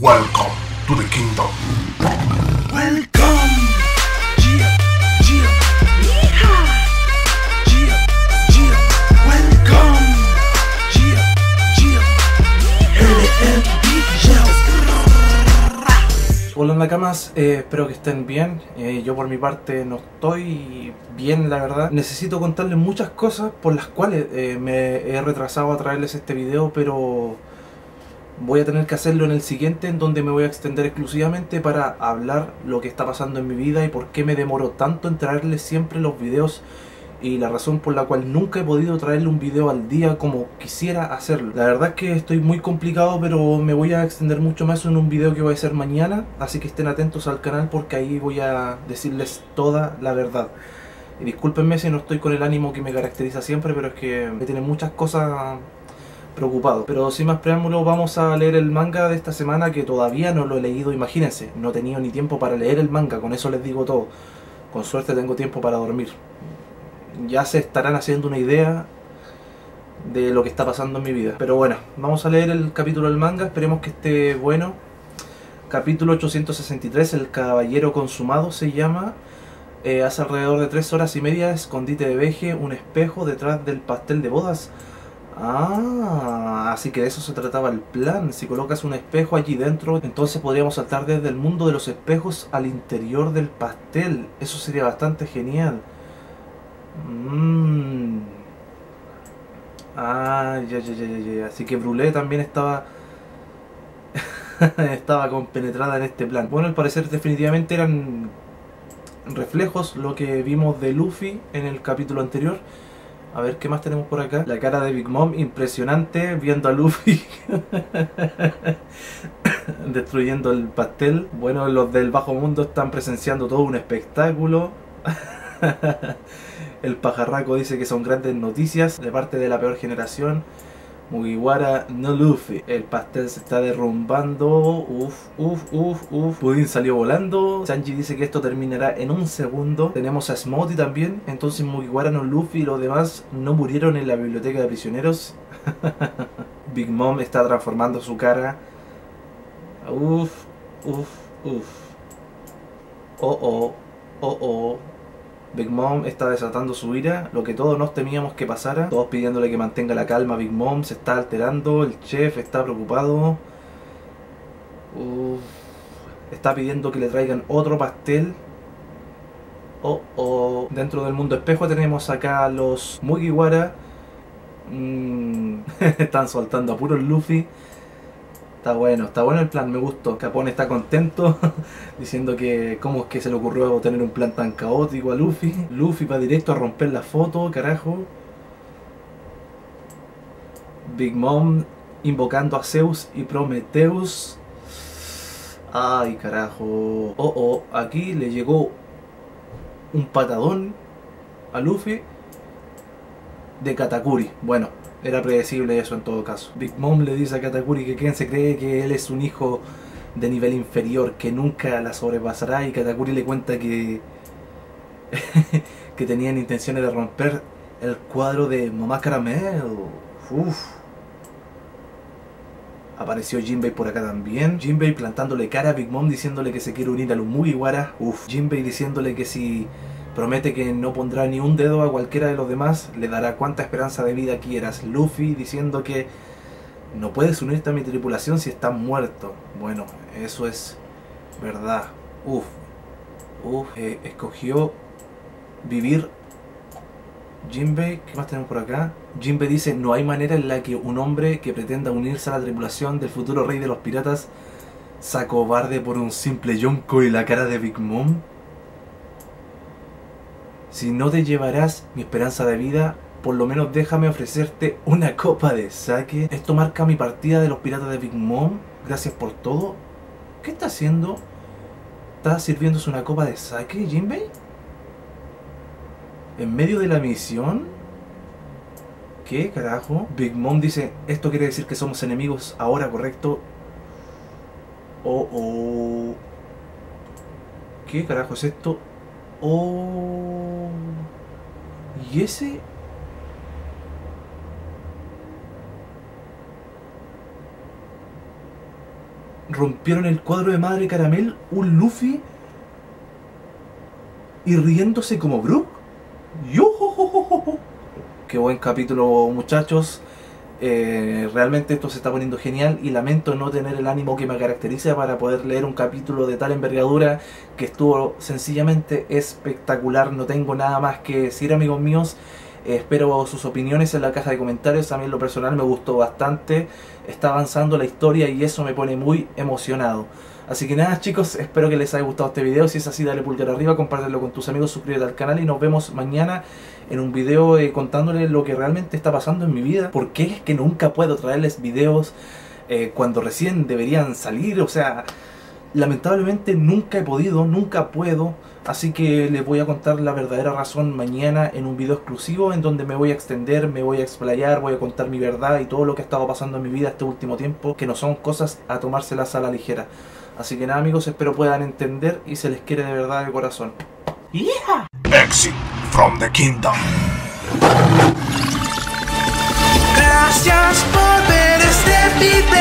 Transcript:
Welcome to the kingdom. Welcome. Yeah, yeah. Yeehaw. Yeah, yeah. Welcome. Yeah, yeah. Hola Nakamas, eh, espero que estén bien. Eh, yo por mi parte no estoy bien, la verdad. Necesito contarles muchas cosas por las cuales eh, me he retrasado a traerles este video, pero voy a tener que hacerlo en el siguiente, en donde me voy a extender exclusivamente para hablar lo que está pasando en mi vida y por qué me demoro tanto en traerles siempre los videos y la razón por la cual nunca he podido traerle un video al día como quisiera hacerlo. La verdad es que estoy muy complicado, pero me voy a extender mucho más en un video que voy a hacer mañana, así que estén atentos al canal porque ahí voy a decirles toda la verdad. Y discúlpenme si no estoy con el ánimo que me caracteriza siempre, pero es que me tienen muchas cosas preocupado. Pero sin más preámbulo, vamos a leer el manga de esta semana que todavía no lo he leído. Imagínense, no he tenido ni tiempo para leer el manga, con eso les digo todo. Con suerte tengo tiempo para dormir. Ya se estarán haciendo una idea de lo que está pasando en mi vida. Pero bueno, vamos a leer el capítulo del manga, esperemos que esté bueno. Capítulo 863, El Caballero Consumado se llama. Eh, hace alrededor de 3 horas y media, escondite de veje, un espejo detrás del pastel de bodas. Ah, así que de eso se trataba el plan. Si colocas un espejo allí dentro, entonces podríamos saltar desde el mundo de los espejos al interior del pastel. Eso sería bastante genial. Mmm. Ah, ya, ya, ya, ya. Así que Brulé también estaba. estaba compenetrada en este plan. Bueno, al parecer definitivamente eran reflejos lo que vimos de Luffy en el capítulo anterior. A ver, ¿qué más tenemos por acá? La cara de Big Mom, impresionante, viendo a Luffy destruyendo el pastel. Bueno, los del bajo mundo están presenciando todo un espectáculo. el pajarraco dice que son grandes noticias de parte de la peor generación. Mugiwara no Luffy. El pastel se está derrumbando. Uf, uf, uf, uf. Pudin salió volando. Sanji dice que esto terminará en un segundo. Tenemos a Smokey también. Entonces Mugiwara no Luffy y los demás no murieron en la biblioteca de prisioneros. Big Mom está transformando su cara. Uf, uf, uf. Oh, oh, oh, oh. Big Mom está desatando su ira, lo que todos nos temíamos que pasara. Todos pidiéndole que mantenga la calma. Big Mom se está alterando, el chef está preocupado. Está pidiendo que le traigan otro pastel. Oh, oh. Dentro del mundo espejo tenemos acá a los Mugiwara. Mm, están soltando a puro Luffy. Está bueno, está bueno el plan, me gustó. Capone está contento, diciendo que cómo es que se le ocurrió tener un plan tan caótico a Luffy. Luffy va directo a romper la foto, carajo. Big Mom invocando a Zeus y Prometheus. Ay, carajo. Oh, oh, aquí le llegó un patadón a Luffy de Katakuri. Bueno, era predecible eso en todo caso. Big Mom le dice a Katakuri que quien se cree que él es un hijo de nivel inferior, que nunca la sobrepasará y Katakuri le cuenta que que tenían intenciones de romper el cuadro de Mamá Caramel. Uf. Apareció Jinbei por acá también. Jinbei plantándole cara a Big Mom diciéndole que se quiere unir a los Mugiwara. Uf. Jinbei diciéndole que si Promete que no pondrá ni un dedo a cualquiera de los demás, le dará cuanta esperanza de vida quieras. Luffy diciendo que no puedes unirte a mi tripulación si estás muerto. Bueno, eso es verdad. Uf, uf, eh, escogió vivir. Jinbei, ¿qué más tenemos por acá? Jinbei dice, no hay manera en la que un hombre que pretenda unirse a la tripulación del futuro rey de los piratas se acobarde por un simple yonko y la cara de Big Mom. Si no te llevarás mi esperanza de vida, por lo menos déjame ofrecerte una copa de sake. Esto marca mi partida de los piratas de Big Mom. Gracias por todo. ¿Qué está haciendo? ¿Está sirviéndose una copa de sake, Jinbei? ¿En medio de la misión? ¿Qué carajo? Big Mom dice, esto quiere decir que somos enemigos ahora, ¿correcto? Oh, oh. ¿Qué carajo es esto? Oh. ¿Y ese? rompieron el cuadro de Madre Caramel, un Luffy y riéndose como Brook. ¡Yo! Qué buen capítulo, muchachos. Eh, realmente esto se está poniendo genial y lamento no tener el ánimo que me caracteriza para poder leer un capítulo de tal envergadura que estuvo sencillamente espectacular. No tengo nada más que decir, amigos míos. Eh, espero sus opiniones en la caja de comentarios. A mí en lo personal me gustó bastante. Está avanzando la historia y eso me pone muy emocionado. Así que nada chicos, espero que les haya gustado este video. Si es así, dale pulgar arriba, compártelo con tus amigos, suscríbete al canal y nos vemos mañana en un video eh, contándoles lo que realmente está pasando en mi vida. ¿Por qué es que nunca puedo traerles videos eh, cuando recién deberían salir? O sea, lamentablemente nunca he podido, nunca puedo. Así que les voy a contar la verdadera razón mañana en un video exclusivo en donde me voy a extender, me voy a explayar, voy a contar mi verdad y todo lo que ha estado pasando en mi vida este último tiempo, que no son cosas a tomárselas a la ligera. Así que nada amigos, espero puedan entender y se les quiere de verdad de corazón. Yeah. Exit from the kingdom. Gracias por ver este video.